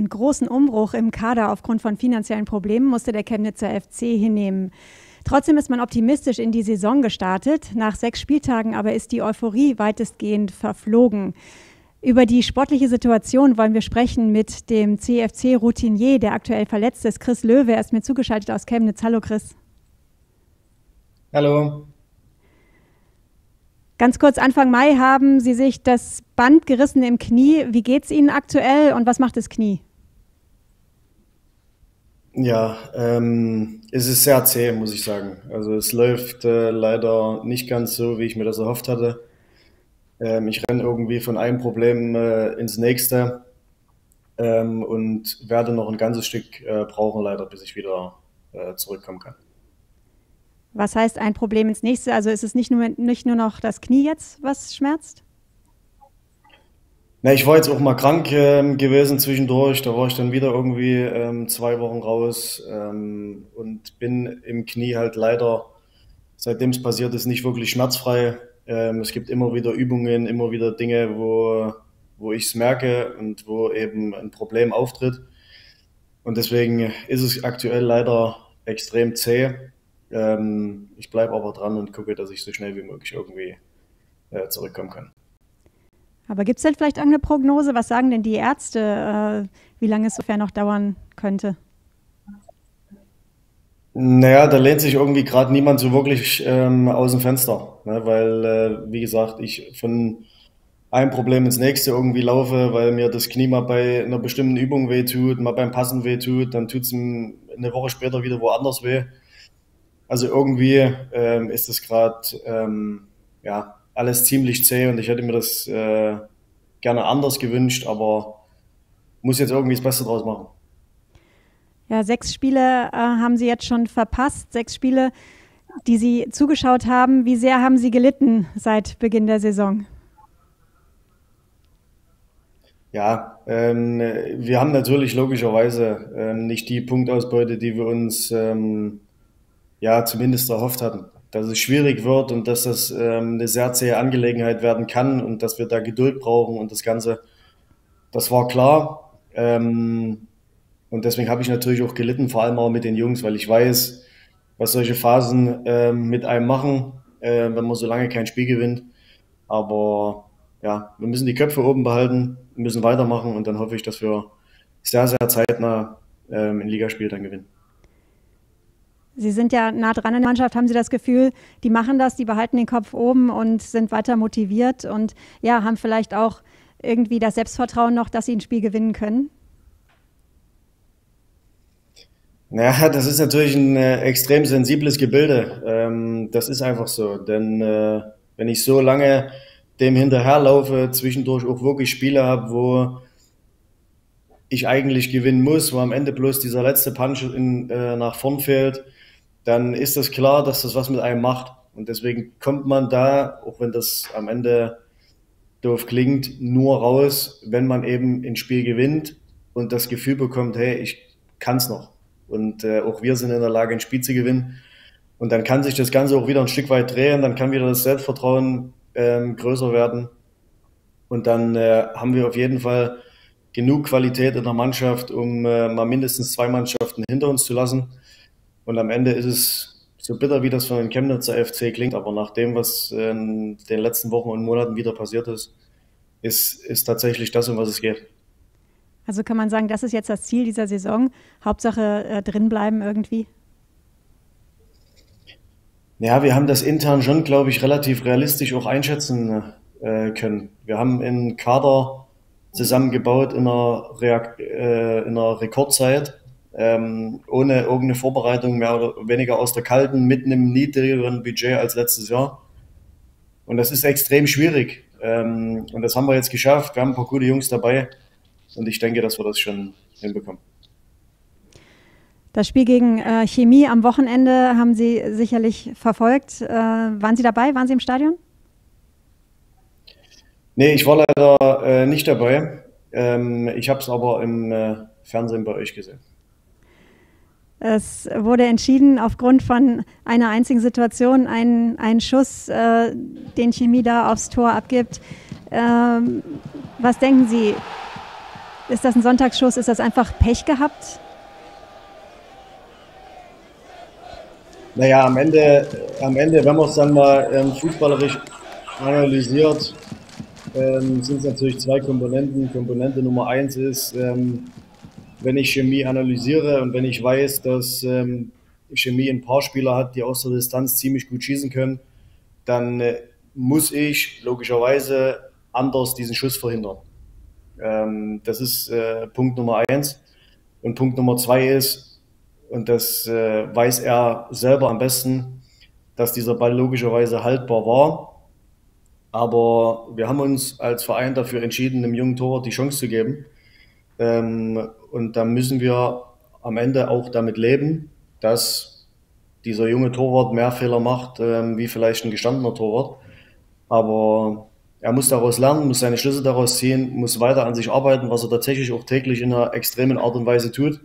Einen großen Umbruch im Kader aufgrund von finanziellen Problemen musste der Chemnitzer FC hinnehmen. Trotzdem ist man optimistisch in die Saison gestartet. Nach sechs Spieltagen aber ist die Euphorie weitestgehend verflogen. Über die sportliche Situation wollen wir sprechen mit dem CFC-Routinier, der aktuell verletzt ist. Chris Löwe er ist mir zugeschaltet aus Chemnitz. Hallo Chris. Hallo. Ganz kurz, Anfang Mai haben Sie sich das Band gerissen im Knie. Wie geht es Ihnen aktuell und was macht das Knie? Ja, ähm, es ist sehr zäh, muss ich sagen. Also es läuft äh, leider nicht ganz so, wie ich mir das erhofft hatte. Ähm, ich renne irgendwie von einem Problem äh, ins nächste ähm, und werde noch ein ganzes Stück äh, brauchen, leider, bis ich wieder äh, zurückkommen kann. Was heißt ein Problem ins nächste? Also ist es nicht nur, nicht nur noch das Knie jetzt, was schmerzt? Na, ich war jetzt auch mal krank ähm, gewesen zwischendurch. Da war ich dann wieder irgendwie ähm, zwei Wochen raus ähm, und bin im Knie halt leider, seitdem es passiert ist, nicht wirklich schmerzfrei. Ähm, es gibt immer wieder Übungen, immer wieder Dinge, wo, wo ich es merke und wo eben ein Problem auftritt. Und deswegen ist es aktuell leider extrem zäh. Ähm, ich bleibe aber dran und gucke, dass ich so schnell wie möglich irgendwie äh, zurückkommen kann. Aber gibt es denn vielleicht eine Prognose? Was sagen denn die Ärzte, äh, wie lange es ungefähr noch dauern könnte? Naja, da lehnt sich irgendwie gerade niemand so wirklich ähm, aus dem Fenster, ne? weil, äh, wie gesagt, ich von einem Problem ins nächste irgendwie laufe, weil mir das Knie mal bei einer bestimmten Übung wehtut, mal beim Passen wehtut, dann tut es eine Woche später wieder woanders weh. Also irgendwie ähm, ist das gerade ähm, ja, alles ziemlich zäh und ich hätte mir das äh, gerne anders gewünscht, aber muss jetzt irgendwie das Beste draus machen. Ja, sechs Spiele äh, haben Sie jetzt schon verpasst, sechs Spiele, die Sie zugeschaut haben. Wie sehr haben Sie gelitten seit Beginn der Saison? Ja, ähm, wir haben natürlich logischerweise ähm, nicht die Punktausbeute, die wir uns ähm, ja zumindest erhofft hatten. Dass es schwierig wird und dass das ähm, eine sehr zähe Angelegenheit werden kann und dass wir da Geduld brauchen und das Ganze, das war klar. Ähm, und deswegen habe ich natürlich auch gelitten, vor allem auch mit den Jungs, weil ich weiß, was solche Phasen ähm, mit einem machen, äh, wenn man so lange kein Spiel gewinnt. Aber ja, wir müssen die Köpfe oben behalten, müssen weitermachen und dann hoffe ich, dass wir sehr, sehr zeitnah ähm, in Ligaspiel dann gewinnen. Sie sind ja nah dran in der Mannschaft. Haben Sie das Gefühl, die machen das, die behalten den Kopf oben und sind weiter motiviert und ja, haben vielleicht auch irgendwie das Selbstvertrauen noch, dass sie ein Spiel gewinnen können? Naja, das ist natürlich ein äh, extrem sensibles Gebilde. Ähm, das ist einfach so. Denn äh, wenn ich so lange dem hinterherlaufe, zwischendurch auch wirklich Spiele habe, wo ich eigentlich gewinnen muss, wo am Ende bloß dieser letzte Punch in, äh, nach vorn fehlt, dann ist das klar, dass das was mit einem macht. Und deswegen kommt man da, auch wenn das am Ende doof klingt, nur raus, wenn man eben ein Spiel gewinnt und das Gefühl bekommt, hey, ich kann es noch. Und äh, auch wir sind in der Lage, ein Spiel zu gewinnen. Und dann kann sich das Ganze auch wieder ein Stück weit drehen, dann kann wieder das Selbstvertrauen ähm, größer werden. Und dann äh, haben wir auf jeden Fall genug Qualität in der Mannschaft, um äh, mal mindestens zwei Mannschaften hinter uns zu lassen. Und am Ende ist es so bitter, wie das von den Chemnitzer FC klingt, aber nach dem, was in den letzten Wochen und Monaten wieder passiert ist, ist, ist tatsächlich das, um was es geht. Also kann man sagen, das ist jetzt das Ziel dieser Saison. Hauptsache äh, drin bleiben irgendwie? Ja, wir haben das intern schon, glaube ich, relativ realistisch auch einschätzen äh, können. Wir haben einen Kader zusammengebaut in einer, Reak äh, in einer Rekordzeit ähm, ohne irgendeine Vorbereitung mehr oder weniger aus der kalten, mit einem niedrigeren Budget als letztes Jahr. Und das ist extrem schwierig. Ähm, und das haben wir jetzt geschafft. Wir haben ein paar gute Jungs dabei. Und ich denke, dass wir das schon hinbekommen. Das Spiel gegen äh, Chemie am Wochenende haben Sie sicherlich verfolgt. Äh, waren Sie dabei? Waren Sie im Stadion? Nee, ich war leider äh, nicht dabei. Ähm, ich habe es aber im äh, Fernsehen bei euch gesehen. Es wurde entschieden aufgrund von einer einzigen Situation, ein, ein Schuss, äh, den Chemie da aufs Tor abgibt. Ähm, was denken Sie? Ist das ein Sonntagsschuss? Ist das einfach Pech gehabt? Naja, am Ende, am Ende wenn man es dann mal ähm, fußballerisch analysiert, ähm, sind es natürlich zwei Komponenten. Komponente Nummer eins ist, ähm, wenn ich Chemie analysiere und wenn ich weiß, dass ähm, Chemie ein paar Spieler hat, die aus der Distanz ziemlich gut schießen können, dann äh, muss ich logischerweise anders diesen Schuss verhindern. Ähm, das ist äh, Punkt Nummer eins. Und Punkt Nummer zwei ist, und das äh, weiß er selber am besten, dass dieser Ball logischerweise haltbar war. Aber wir haben uns als Verein dafür entschieden, einem jungen Torwart die Chance zu geben. Ähm, und da müssen wir am Ende auch damit leben, dass dieser junge Torwart mehr Fehler macht, ähm, wie vielleicht ein gestandener Torwart. Aber er muss daraus lernen, muss seine Schlüsse daraus ziehen, muss weiter an sich arbeiten, was er tatsächlich auch täglich in einer extremen Art und Weise tut.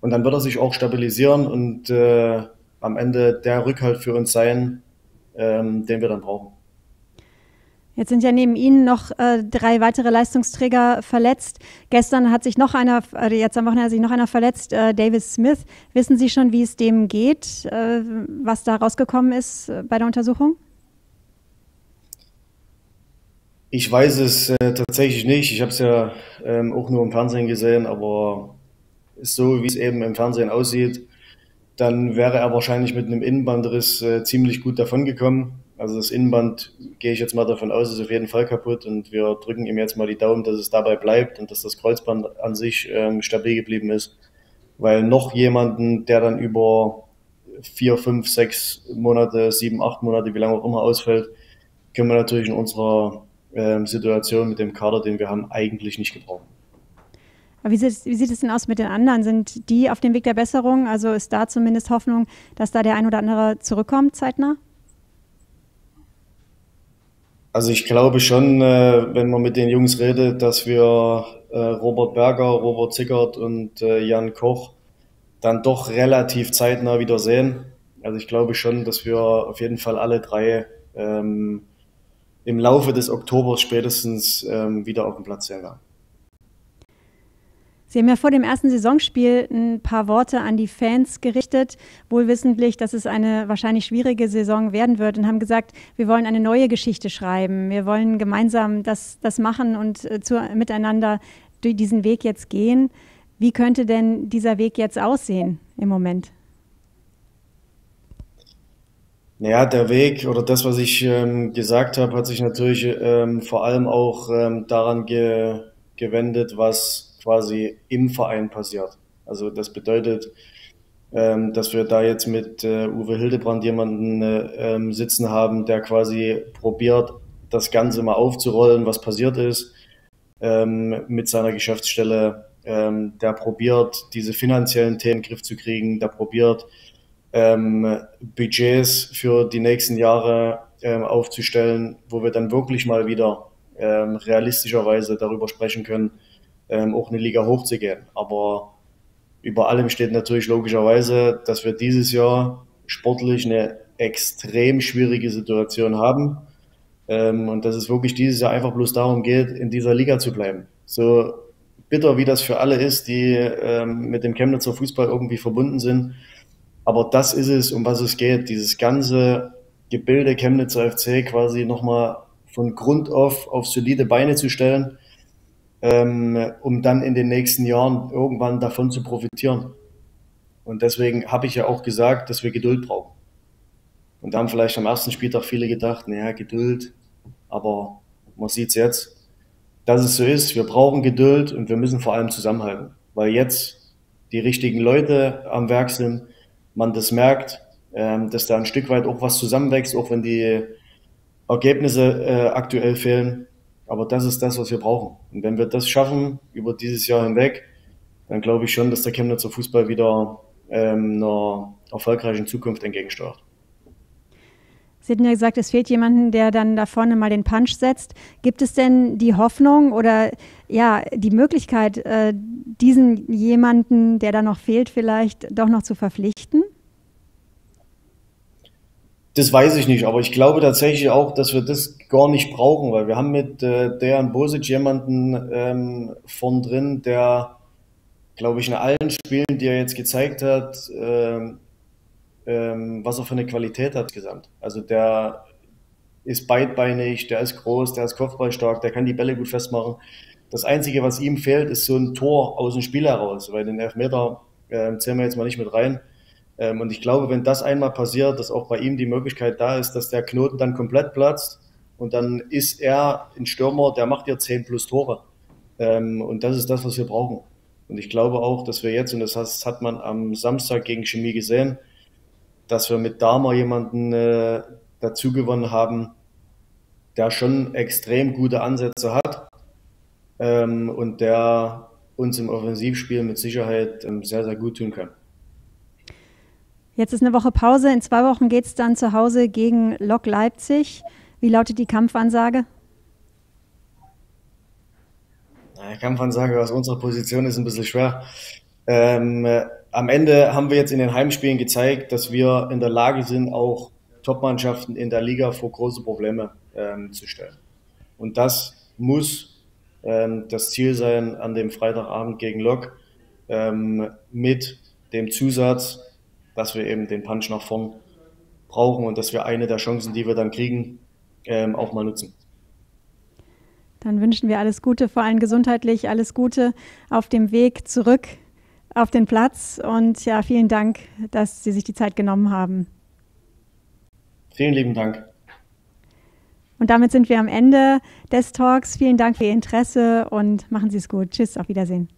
Und dann wird er sich auch stabilisieren und äh, am Ende der Rückhalt für uns sein, ähm, den wir dann brauchen. Jetzt sind ja neben Ihnen noch äh, drei weitere Leistungsträger verletzt. Gestern hat sich noch einer, äh, jetzt am Wochenende hat sich noch einer verletzt, äh, Davis Smith. Wissen Sie schon, wie es dem geht, äh, was da rausgekommen ist äh, bei der Untersuchung? Ich weiß es äh, tatsächlich nicht. Ich habe es ja ähm, auch nur im Fernsehen gesehen, aber so wie es eben im Fernsehen aussieht, dann wäre er wahrscheinlich mit einem Innenbandriss äh, ziemlich gut davongekommen. Also das Innenband gehe ich jetzt mal davon aus, ist auf jeden Fall kaputt und wir drücken ihm jetzt mal die Daumen, dass es dabei bleibt und dass das Kreuzband an sich ähm, stabil geblieben ist. Weil noch jemanden, der dann über vier, fünf, sechs Monate, sieben, acht Monate, wie lange auch immer ausfällt, können wir natürlich in unserer ähm, Situation mit dem Kader, den wir haben, eigentlich nicht gebrauchen. Wie sieht, wie sieht, es denn aus mit den anderen? Sind die auf dem Weg der Besserung? Also ist da zumindest Hoffnung, dass da der ein oder andere zurückkommt zeitnah? Also ich glaube schon, äh, wenn man mit den Jungs redet, dass wir äh, Robert Berger, Robert Zickert und äh, Jan Koch dann doch relativ zeitnah wieder sehen. Also ich glaube schon, dass wir auf jeden Fall alle drei ähm, im Laufe des Oktobers spätestens ähm, wieder auf dem Platz sein werden. Sie haben ja vor dem ersten Saisonspiel ein paar Worte an die Fans gerichtet, wohlwissentlich, dass es eine wahrscheinlich schwierige Saison werden wird und haben gesagt, wir wollen eine neue Geschichte schreiben. Wir wollen gemeinsam das, das machen und äh, zu, miteinander durch diesen Weg jetzt gehen. Wie könnte denn dieser Weg jetzt aussehen im Moment? Naja, der Weg oder das, was ich ähm, gesagt habe, hat sich natürlich ähm, vor allem auch ähm, daran ge gewendet, was quasi im Verein passiert. Also das bedeutet, ähm, dass wir da jetzt mit äh, Uwe Hildebrand jemanden äh, ähm, sitzen haben, der quasi probiert, das Ganze mal aufzurollen, was passiert ist ähm, mit seiner Geschäftsstelle. der probiert, diese finanziellen Themen in den Griff zu kriegen, der probiert, ähm, Budgets für die nächsten Jahre ähm, aufzustellen, wo wir dann wirklich mal wieder ähm, realistischerweise darüber sprechen können, ähm, auch eine Liga hochzugehen. Aber über allem steht natürlich logischerweise, dass wir dieses Jahr sportlich eine extrem schwierige Situation haben ähm, und dass es wirklich dieses Jahr einfach bloß darum geht, in dieser Liga zu bleiben. So bitter wie das für alle ist, die ähm, mit dem Chemnitzer Fußball irgendwie verbunden sind, aber das ist es, um was es geht. Dieses ganze Gebilde Chemnitzer FC quasi nochmal von Grund auf auf solide Beine zu stellen, um dann in den nächsten Jahren irgendwann davon zu profitieren. Und deswegen habe ich ja auch gesagt, dass wir Geduld brauchen. Und da haben vielleicht am ersten Spieltag viele gedacht, naja, Geduld, aber man sieht es jetzt, dass es so ist. Wir brauchen Geduld und wir müssen vor allem zusammenhalten, weil jetzt die richtigen Leute am Werk sind, man das merkt, ähm, dass da ein Stück weit auch was zusammenwächst, auch wenn die Ergebnisse äh, aktuell fehlen. Aber das ist das, was wir brauchen. Und wenn wir das schaffen über dieses Jahr hinweg, dann glaube ich schon, dass der Chemnitzer Fußball wieder ähm, einer erfolgreichen Zukunft entgegensteuert. Sie hatten ja gesagt, es fehlt jemanden, der dann da vorne mal den Punch setzt. Gibt es denn die Hoffnung oder ja die Möglichkeit, äh, diesen jemanden, der da noch fehlt, vielleicht doch noch zu verpflichten? Das weiß ich nicht, aber ich glaube tatsächlich auch, dass wir das gar nicht brauchen, weil wir haben mit äh, Dejan Bosic jemanden ähm, von drin, der, glaube ich, in allen Spielen, die er jetzt gezeigt hat, ähm, ähm, was er für eine Qualität hat gesamt. Also der ist beidbeinig, der ist groß, der ist kopfballstark, der kann die Bälle gut festmachen. Das Einzige, was ihm fehlt, ist so ein Tor aus dem Spiel heraus, weil den Elfmeter äh, zählen wir jetzt mal nicht mit rein. Ähm, und ich glaube, wenn das einmal passiert, dass auch bei ihm die Möglichkeit da ist, dass der Knoten dann komplett platzt und dann ist er ein Stürmer, der macht ja 10 plus Tore. Ähm, und das ist das, was wir brauchen. Und ich glaube auch, dass wir jetzt, und das hat man am Samstag gegen Chemie gesehen, dass wir mit Dahmer jemanden äh, dazu gewonnen haben, der schon extrem gute Ansätze hat ähm, und der uns im Offensivspiel mit Sicherheit ähm, sehr, sehr gut tun kann. Jetzt ist eine Woche Pause. In zwei Wochen geht es dann zu Hause gegen Lok Leipzig. Wie lautet die Kampfansage? Die Kampfansage aus unserer Position ist ein bisschen schwer. Ähm, äh, am Ende haben wir jetzt in den Heimspielen gezeigt, dass wir in der Lage sind, auch Top-Mannschaften in der Liga vor große Probleme ähm, zu stellen. Und das muss ähm, das Ziel sein an dem Freitagabend gegen Lok ähm, mit dem Zusatz, dass wir eben den Punch nach vorn brauchen und dass wir eine der Chancen, die wir dann kriegen, ähm, auch mal nutzen. Dann wünschen wir alles Gute, vor allem gesundheitlich alles Gute auf dem Weg zurück auf den Platz und ja, vielen Dank, dass Sie sich die Zeit genommen haben. Vielen lieben Dank. Und damit sind wir am Ende des Talks. Vielen Dank für Ihr Interesse und machen Sie es gut. Tschüss, auf Wiedersehen.